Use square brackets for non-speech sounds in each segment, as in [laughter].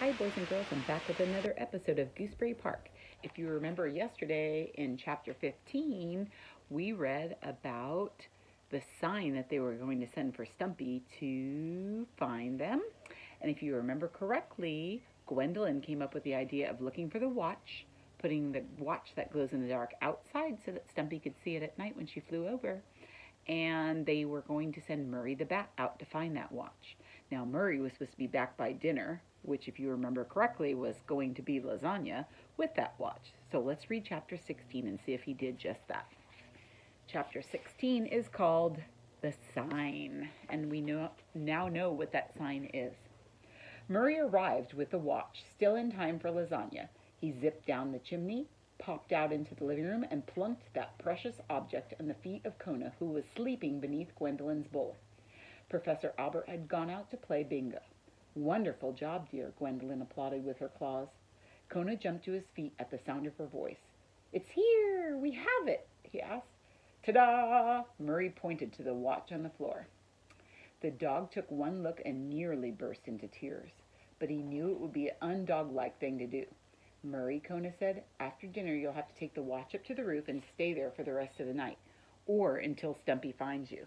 Hi, boys and girls. I'm back with another episode of Gooseberry Park. If you remember yesterday in chapter 15, we read about the sign that they were going to send for Stumpy to find them. And if you remember correctly, Gwendolyn came up with the idea of looking for the watch, putting the watch that glows in the dark outside so that Stumpy could see it at night when she flew over. And they were going to send Murray the bat out to find that watch. Now, Murray was supposed to be back by dinner, which, if you remember correctly, was going to be lasagna with that watch. So let's read chapter 16 and see if he did just that. Chapter 16 is called The Sign, and we know, now know what that sign is. Murray arrived with the watch, still in time for lasagna. He zipped down the chimney, popped out into the living room, and plunked that precious object on the feet of Kona, who was sleeping beneath Gwendolyn's bowl. Professor Albert had gone out to play bingo. Wonderful job, dear, Gwendolyn applauded with her claws. Kona jumped to his feet at the sound of her voice. It's here! We have it! he asked. Ta-da! Murray pointed to the watch on the floor. The dog took one look and nearly burst into tears, but he knew it would be an undog-like thing to do. Murray, Kona said, after dinner you'll have to take the watch up to the roof and stay there for the rest of the night, or until Stumpy finds you.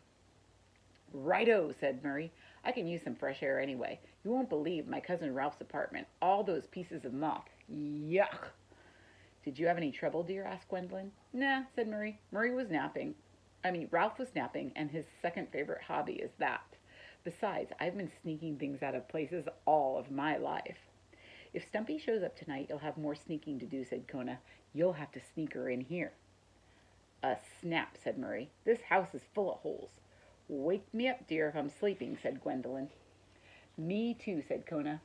Righto, said Murray. I can use some fresh air anyway. You won't believe my cousin Ralph's apartment. All those pieces of moth. Yuck! Did you have any trouble, dear? asked Gwendolyn. Nah, said Murray. Murray was napping. I mean, Ralph was napping, and his second favorite hobby is that. Besides, I've been sneaking things out of places all of my life. If Stumpy shows up tonight, you'll have more sneaking to do, said Kona. You'll have to sneak her in here. A snap, said Murray. This house is full of holes. Wake me up, dear, if I'm sleeping, said Gwendolyn. Me too, said Kona.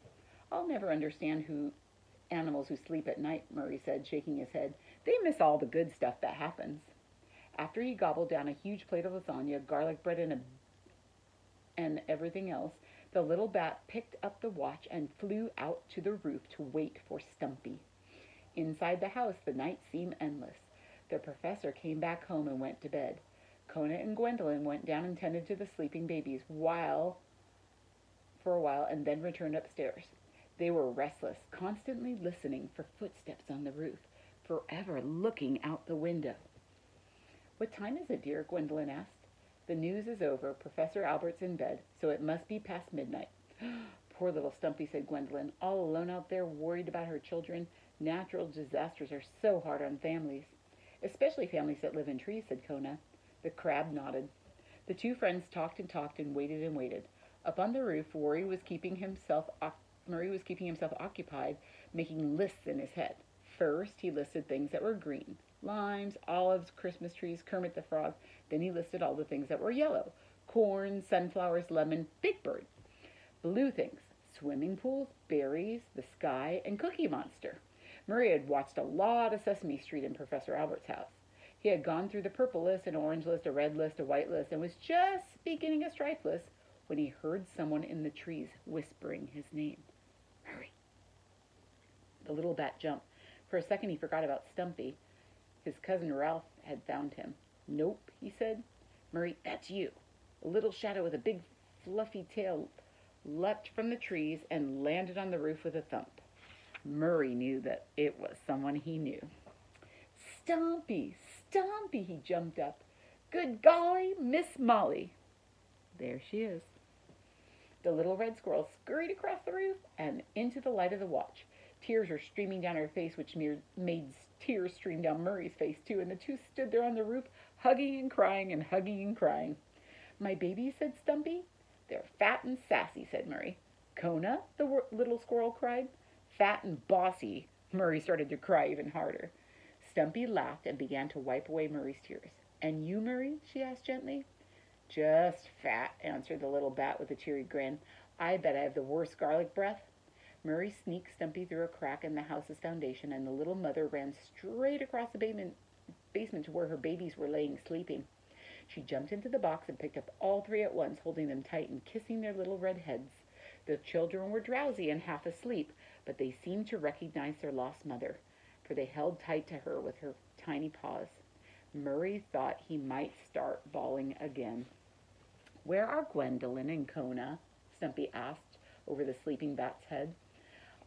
I'll never understand who animals who sleep at night, Murray said, shaking his head. They miss all the good stuff that happens. After he gobbled down a huge plate of lasagna, garlic bread, and, a, and everything else, the little bat picked up the watch and flew out to the roof to wait for Stumpy. Inside the house, the night seemed endless. The professor came back home and went to bed. Kona and Gwendolyn went down and tended to the sleeping babies while for a while and then returned upstairs. They were restless, constantly listening for footsteps on the roof, forever looking out the window. What time is it, dear? Gwendolyn asked. The news is over. Professor Albert's in bed, so it must be past midnight. [gasps] Poor little Stumpy, said Gwendolyn, all alone out there, worried about her children. Natural disasters are so hard on families. Especially families that live in trees, said Kona. The crab nodded. The two friends talked and talked and waited and waited. Up on the roof, Worry was keeping himself Murray was keeping himself occupied, making lists in his head. First, he listed things that were green limes, olives, Christmas trees, Kermit the Frog. Then he listed all the things that were yellow corn, sunflowers, lemon, big bird. Blue things swimming pools, berries, the sky, and Cookie Monster. Murray had watched a lot of Sesame Street in Professor Albert's house. He had gone through the purple list, an orange list, a red list, a white list, and was just beginning a striped list when he heard someone in the trees whispering his name. Murray. The little bat jumped. For a second he forgot about Stumpy. His cousin Ralph had found him. Nope, he said. Murray, that's you. A little shadow with a big fluffy tail leapt from the trees and landed on the roof with a thump. Murray knew that it was someone he knew. Stumpy, Stumpy, he jumped up. Good golly, Miss Molly. There she is. The little red squirrel scurried across the roof and into the light of the watch. Tears were streaming down her face, which made tears stream down Murray's face, too, and the two stood there on the roof, hugging and crying and hugging and crying. My babies, said Stumpy. They're fat and sassy, said Murray. Kona, the little squirrel cried. Fat and bossy. Murray started to cry even harder. Stumpy laughed and began to wipe away Murray's tears. And you, Murray? she asked gently. Just fat, answered the little bat with a cheery grin. I bet I have the worst garlic breath. Murray sneaked Stumpy through a crack in the house's foundation, and the little mother ran straight across the basement, basement to where her babies were laying sleeping. She jumped into the box and picked up all three at once, holding them tight and kissing their little red heads. The children were drowsy and half asleep, but they seemed to recognize their lost mother, for they held tight to her with her tiny paws. Murray thought he might start bawling again. Where are Gwendolyn and Kona? Stumpy asked over the sleeping bat's head.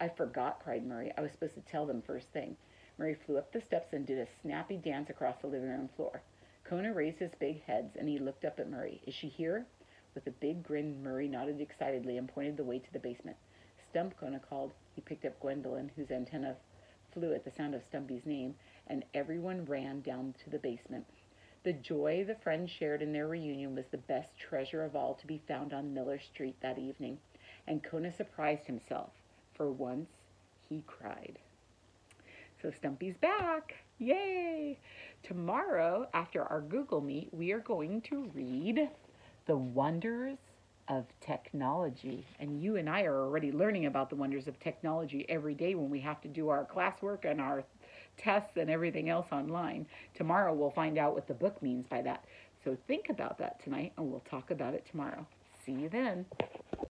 I forgot, cried Murray. I was supposed to tell them first thing. Murray flew up the steps and did a snappy dance across the living room floor. Kona raised his big heads and he looked up at Murray. Is she here? With a big grin, Murray nodded excitedly and pointed the way to the basement. Stump, Kona called. He picked up Gwendolyn, whose antenna flew at the sound of Stumpy's name, and everyone ran down to the basement. The joy the friends shared in their reunion was the best treasure of all to be found on Miller Street that evening, and Kona surprised himself. For once, he cried. So Stumpy's back. Yay! Tomorrow, after our Google Meet, we are going to read The Wonders of Technology. And you and I are already learning about the wonders of technology every day when we have to do our classwork and our tests and everything else online. Tomorrow we'll find out what the book means by that. So think about that tonight and we'll talk about it tomorrow. See you then.